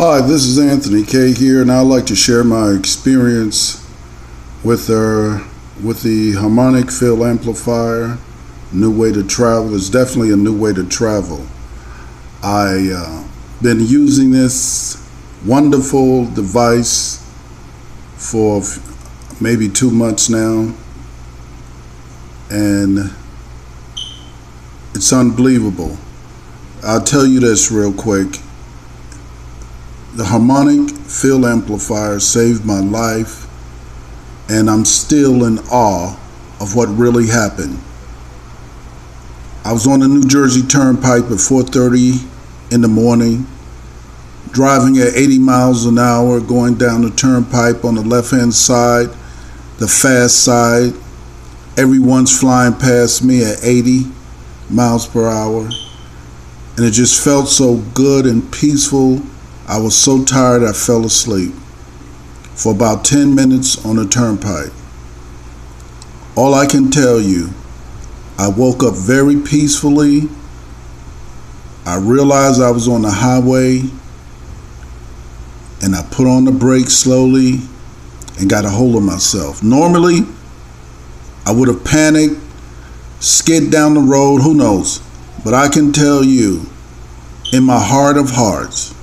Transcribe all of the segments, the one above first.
Hi, this is Anthony K here, and I'd like to share my experience with our with the harmonic field amplifier. New way to travel. It's definitely a new way to travel. I uh, been using this wonderful device for maybe two months now, and it's unbelievable. I'll tell you this real quick. The harmonic field amplifier saved my life, and I'm still in awe of what really happened. I was on the New Jersey Turnpike at 4:30 in the morning, driving at 80 miles an hour, going down the turnpike on the left-hand side, the fast side. Everyone's flying past me at 80 miles per hour, and it just felt so good and peaceful. I was so tired I fell asleep for about 10 minutes on the turnpike. All I can tell you, I woke up very peacefully. I realized I was on the highway and I put on the brakes slowly and got a hold of myself. Normally, I would have panicked, skid down the road, who knows? But I can tell you, in my heart of hearts,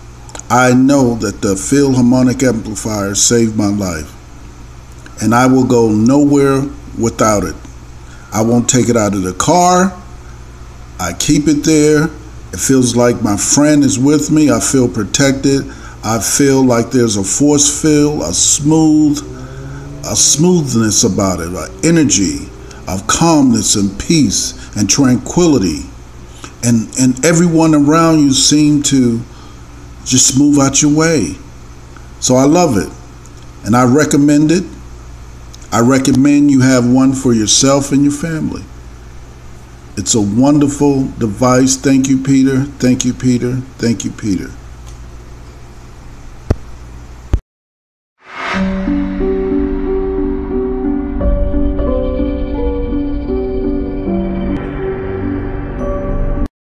I know that the field harmonic amplifier saved my life. And I will go nowhere without it. I won't take it out of the car. I keep it there. It feels like my friend is with me. I feel protected. I feel like there's a force field, a smooth, a smoothness about it, an energy of calmness and peace and tranquility. And and everyone around you seem to just move out your way. So I love it. And I recommend it. I recommend you have one for yourself and your family. It's a wonderful device. Thank you, Peter. Thank you, Peter. Thank you, Peter.